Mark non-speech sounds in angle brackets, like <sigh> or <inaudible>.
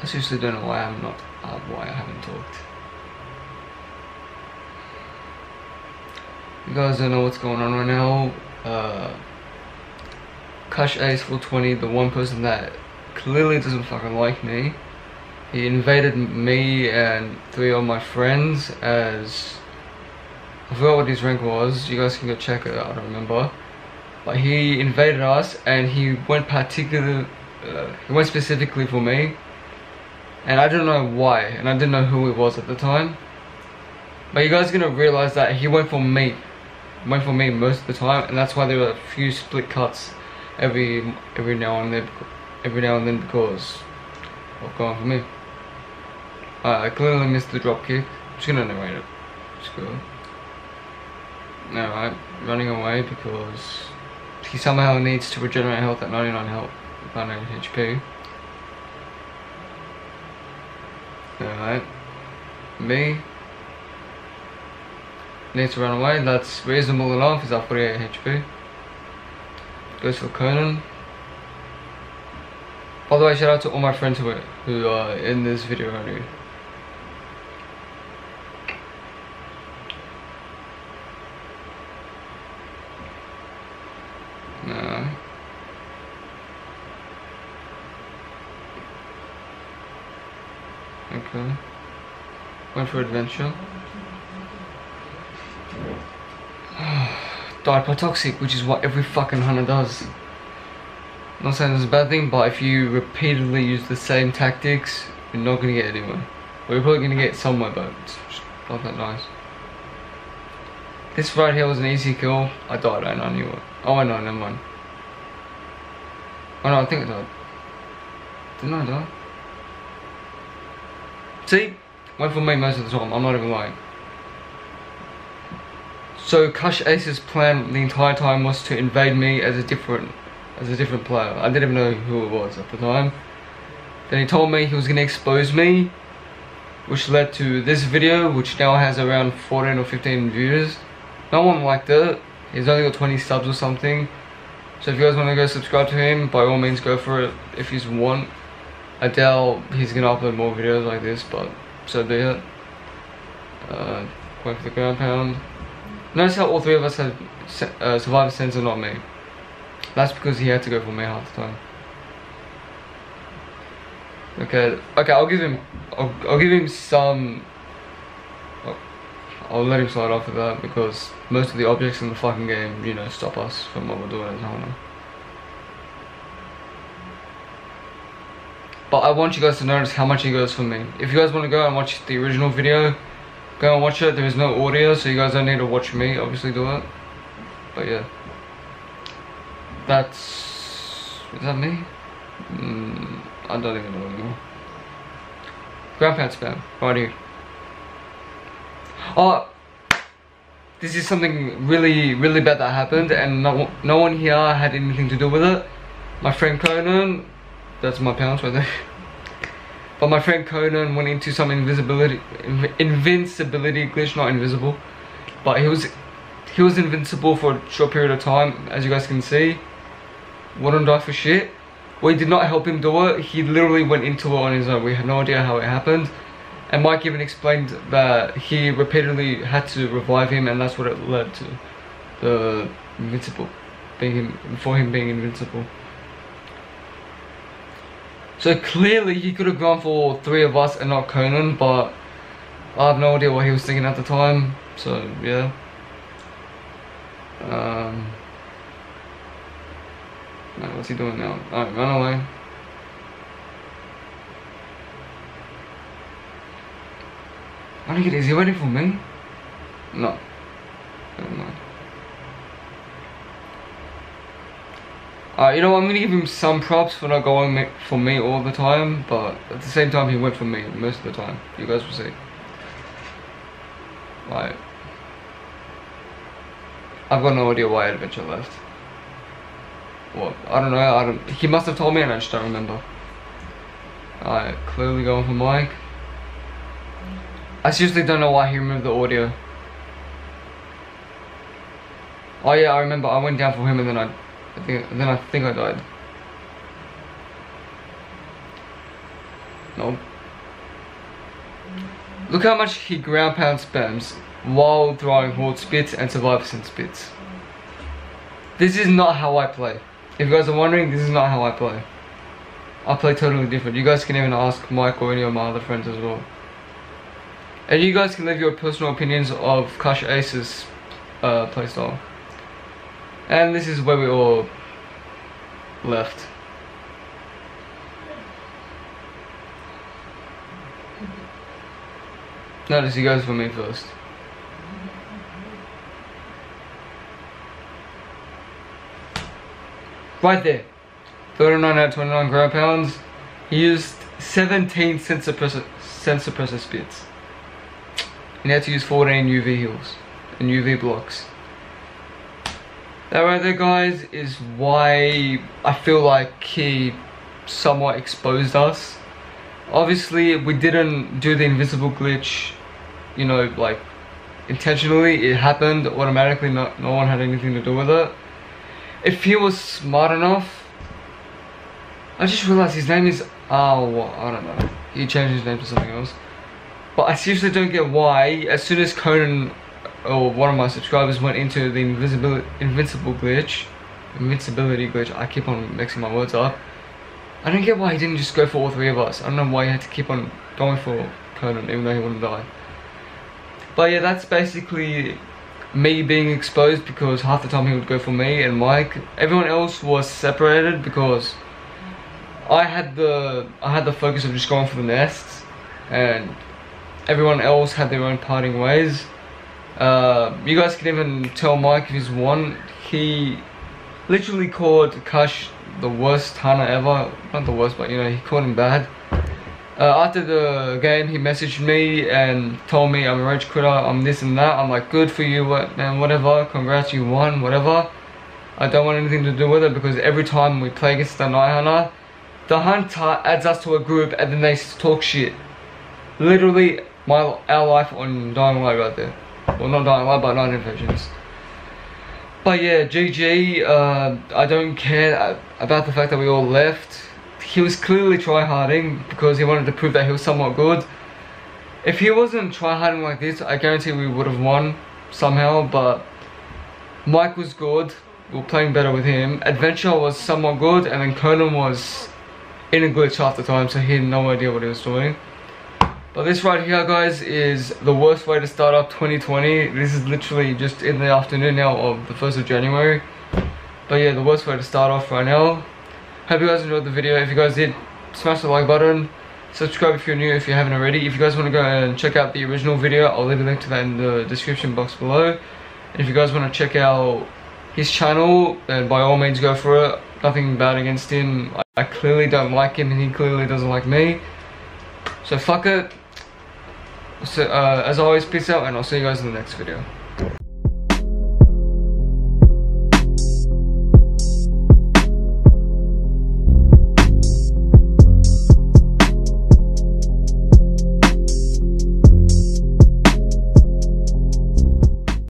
I seriously don't know why I'm not, uh, why I haven't talked. You guys don't know what's going on right now. Uh, Kush Ace 420, the one person that clearly doesn't fucking like me. He invaded me and three of my friends as I forgot what his rank was. You guys can go check it. I don't remember. But he invaded us and he went particular. Uh, he went specifically for me, and I don't know why, and I didn't know who it was at the time. But you guys are gonna realize that he went for me, went for me most of the time, and that's why there were a few split cuts every every now and then, every now and then because of going for me. Uh, I clearly missed the drop kick. just gonna narrate it. Just go. Alright, running away because he somehow needs to regenerate health at 99 health, 99 HP. Alright. Me. Needs to run away, that's reasonable enough, he's at 48 HP. Goes for Conan. By the way, shout out to all my friends who are, who are in this video already. No. Went for adventure. <sighs> Died by toxic, which is what every fucking hunter does. Not saying it's a bad thing, but if you repeatedly use the same tactics, you're not gonna get anywhere. Well, you're probably gonna get somewhere, but it's not that nice. This right here was an easy kill. I died, and I knew it. Oh, I know, never mind. Oh no, I think I died. Didn't I die? See? Went for me most of the time, I'm not even lying. So Kush Ace's plan the entire time was to invade me as a different as a different player. I didn't even know who it was at the time. Then he told me he was gonna expose me, which led to this video, which now has around 14 or 15 views. No one liked it. He's only got 20 subs or something. So if you guys want to go subscribe to him, by all means go for it if you want. I doubt he's gonna upload more videos like this, but so be it. Uh, going for the ground pound. Notice how all three of us had uh, survivor sense and not me. That's because he had to go for me half the time. Okay, okay, I'll give him, I'll, I'll give him some. I'll, I'll let him slide off of that because most of the objects in the fucking game, you know, stop us from what we're doing as Hunter. But I want you guys to notice how much he goes for me. If you guys want to go and watch the original video, go and watch it. There is no audio, so you guys don't need to watch me, obviously do it. But yeah. That's... Is that me? Mm, I don't even know anymore. Ground pound spam, right here. Oh! This is something really, really bad that happened and no, no one here had anything to do with it. My friend Conan, that's my parents right there. But my friend Conan went into some invisibility, inv invincibility glitch, not invisible. But he was, he was invincible for a short period of time, as you guys can see. Wouldn't die for shit. We did not help him do it. He literally went into it on his own. We had no idea how it happened. And Mike even explained that he repeatedly had to revive him, and that's what it led to. The invincible, being him, for him being invincible. So clearly he could have gone for three of us and not Conan, but I have no idea what he was thinking at the time. So yeah. Um, what's he doing now? Alright, run away. I don't get. Is he waiting for me? No. Never mind. Uh, you know, I'm gonna give him some props for not going for me all the time, but at the same time, he went for me most of the time. You guys will see. Like, I've got no idea why Adventure left. What? I don't know. I don't. He must have told me, and I just don't remember. Alright, clearly going for Mike. I seriously don't know why he removed the audio. Oh yeah, I remember. I went down for him, and then I I think, then I think I died. No. Look how much he ground pound spams while throwing horde spits and survivors and spits. This is not how I play. If you guys are wondering, this is not how I play. I play totally different. You guys can even ask Mike or any of my other friends as well. And you guys can leave your personal opinions of Kush Ace's uh, playstyle. And this is where we all left. Notice he goes for me first. Right there. 39 out of 29 ground pounds. He used 17 sensor suppressor, sensor suppressor spits. He had to use 14 UV heals and UV blocks. That right there guys is why I feel like he somewhat exposed us. Obviously we didn't do the invisible glitch, you know, like intentionally. It happened automatically, no, no one had anything to do with it. If he was smart enough, I just realized his name is, oh, I don't know. He changed his name to something else. But I seriously don't get why, as soon as Conan or one of my subscribers went into the invisible invincible glitch, invincibility glitch, I keep on mixing my words up. I don't get why he didn't just go for all three of us. I don't know why he had to keep on going for Conan even though he wouldn't die. But yeah, that's basically me being exposed because half the time he would go for me and Mike. Everyone else was separated because I had the I had the focus of just going for the nests and everyone else had their own parting ways. Uh, you guys can even tell Mike if he's won. He literally called Kush the worst Hunter ever. Not the worst, but you know, he called him bad. Uh, after the game, he messaged me and told me I'm a rage quitter, I'm this and that. I'm like, good for you, man, whatever. Congrats, you won, whatever. I don't want anything to do with it because every time we play against the Night Hunter, the Hunter adds us to a group and then they talk shit. Literally, my our life on Dying Light right there. Well, not Dying Light, but Night Invasions. But yeah, GG, uh, I don't care about the fact that we all left. He was clearly tryharding because he wanted to prove that he was somewhat good. If he wasn't tryharding like this, I guarantee we would have won somehow, but Mike was good. We were playing better with him. Adventure was somewhat good, and then Conan was in a glitch half the time, so he had no idea what he was doing. But this right here, guys, is the worst way to start up 2020. This is literally just in the afternoon now of the 1st of January. But yeah, the worst way to start off right now. Hope you guys enjoyed the video. If you guys did, smash the like button. Subscribe if you're new, if you haven't already. If you guys want to go and check out the original video, I'll leave a link to that in the description box below. And if you guys want to check out his channel, then by all means go for it. Nothing bad against him. I, I clearly don't like him and he clearly doesn't like me. So fuck it. So, uh, as always, peace out, and I'll see you guys in the next video.